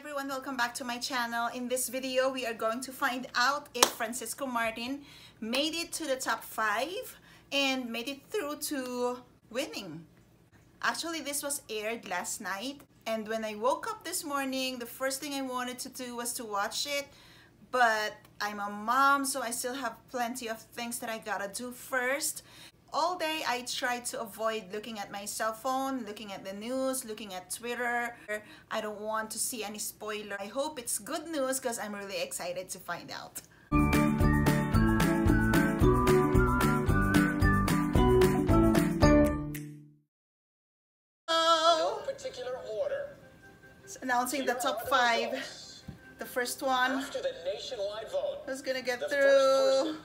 everyone, welcome back to my channel. In this video, we are going to find out if Francisco Martin made it to the top 5 and made it through to winning. Actually, this was aired last night and when I woke up this morning, the first thing I wanted to do was to watch it but I'm a mom so I still have plenty of things that I gotta do first all day I try to avoid looking at my cell phone, looking at the news, looking at Twitter. I don't want to see any spoiler. I hope it's good news because I'm really excited to find out. No particular order. It's announcing the top five. The first one. After the nationwide vote, Who's gonna get the through?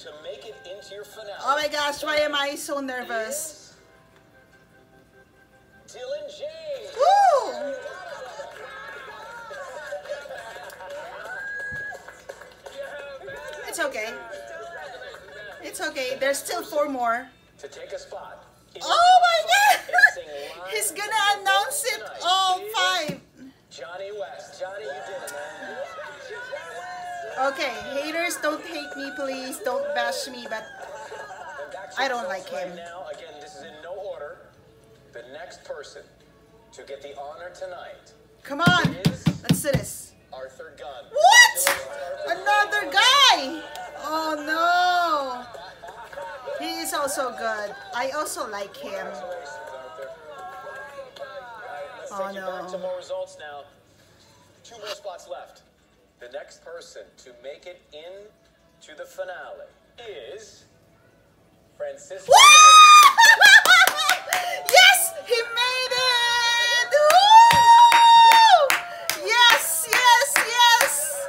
First person to make it into your finale. Oh my gosh, why am I so nervous? Dillon James. Woo! It's okay. It's okay. There's still four more. To take a spot. Oh my god! He's gonna announce it tonight all five. Jonny West. Johnny, you did it, man. Okay, haters, don't hate me, please. Don't bash me, but And back to I don't like him. Now, again, this is in no order. The next person to get the honor tonight come on. Let's do this. Arthur Gunn. What? Another guy! Oh no! He is also good. I also like him. Congratulations, Arthur. Let's Oh, take you back no. to more results now. Two more spots left. The next person to make it in to the finale is Francisco. yes! He made it! Woo! Yes, yes, yes!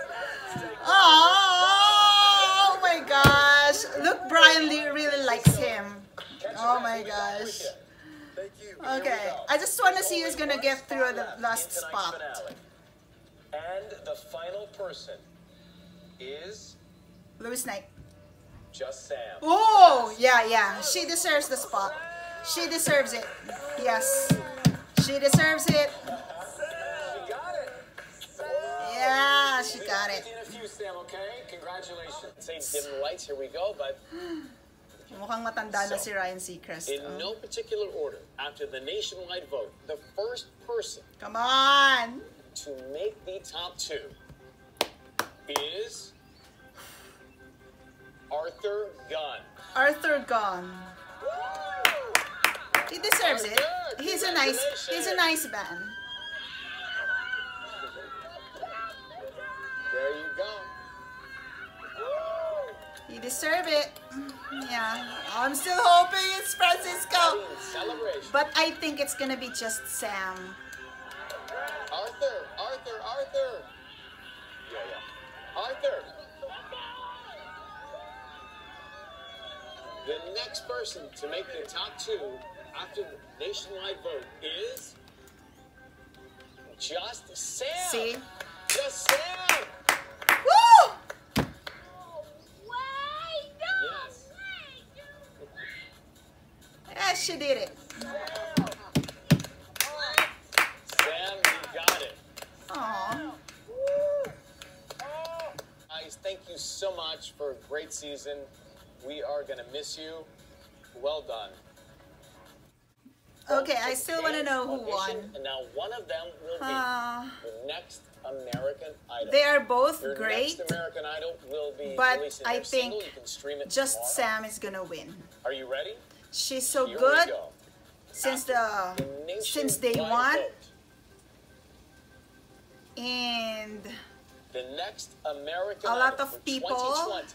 Oh, my gosh. Look, Brian Lee really likes him. Oh my breath. We'll be back gosh. with you. Thank you. Here we Okay. I just want to see who's gonna get through the last spot. And the final person is Louis Knight. just Sam. Oh, yeah, yeah. She deserves the spot. She deserves it. Yes. She deserves it. She got it. Yeah, she got it. In a few, Sam. Okay. Congratulations. Say dim the lights. Here we go. But Mukhang matanda na si Ryan Seacrest. in Oh. no particular order, after the nationwide vote, the first person Come on. To make the top two is Arthur Gunn. Arthur Gunn. He deserves it. He's a nice, he's a nice man. There you go. He deserve it. Yeah. I'm still hoping it's Francisco. Celebration. But I think it's gonna be just Sam. Arthur, Arthur, Arthur. Yeah, yeah. Arthur. The next person to make the top two after the nationwide vote is just Sam. See? Just Sam. Woo! Yes. Yeah, she did it. Sam, you got it. Aw. Guys, thank you so much for a great season. We are going to miss you. Well done. Okay, I still want to know who won. And now one of them will be Uh, the next American Idol. they are both Your great, next American Idol will be but I think You can stream it just tomorrow. Sam is gonna win. Are you ready? She's so Here good go. since After the since day one, and The next American A lot of people 2020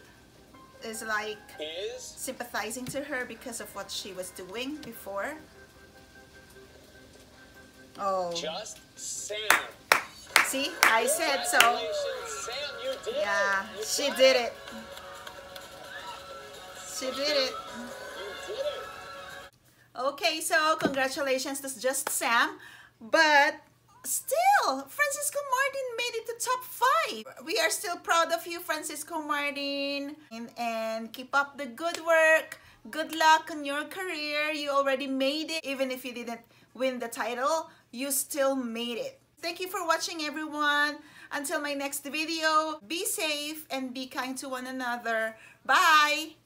is like is sympathizing to her because of what she was doing before. Oh, just Sam. see, I said so. Sam, you did Yeah, it. She did it. She did it. Did it. Okay, so congratulations to just Sam. But still, Francisco Martin made it to top We are still proud of you, Francisco Martin. And, and keep up the good work. Good luck on your career. You already made it. Even if you didn't win the title, you still made it. Thank you for watching everyone. Until my next video, be safe and be kind to one another. Bye!